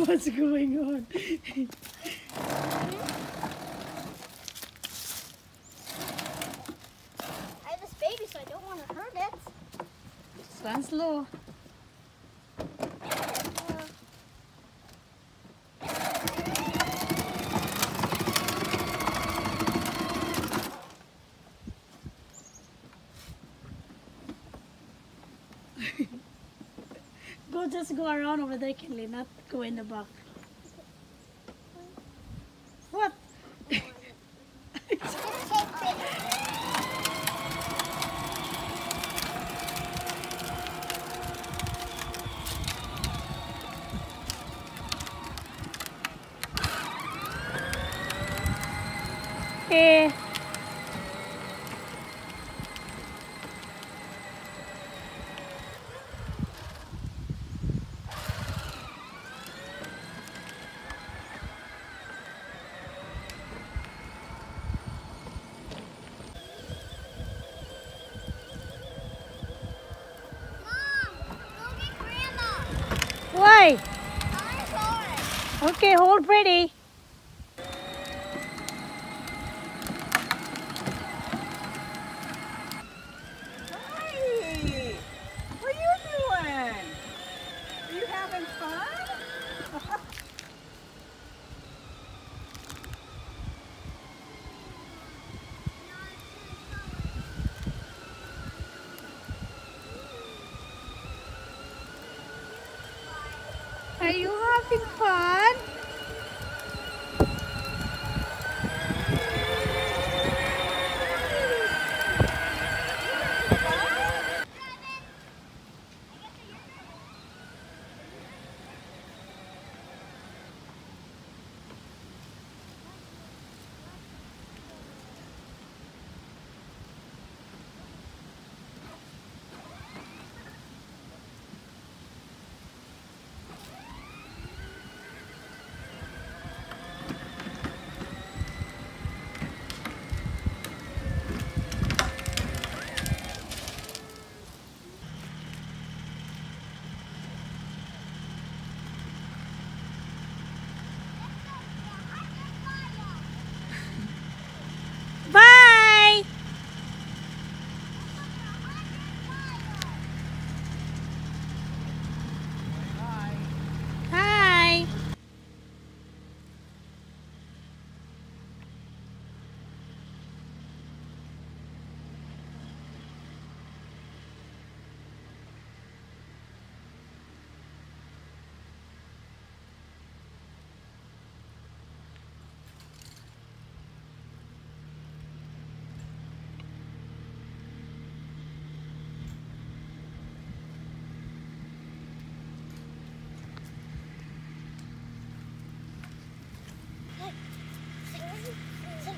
What's going on? I have this baby, so I don't want to hurt it. Stand slow. go just go around over there, Kinley, not go in the back. What? Eh. Okay, hold pretty. Hi! What are you doing? Are you having fun? Are you having fun?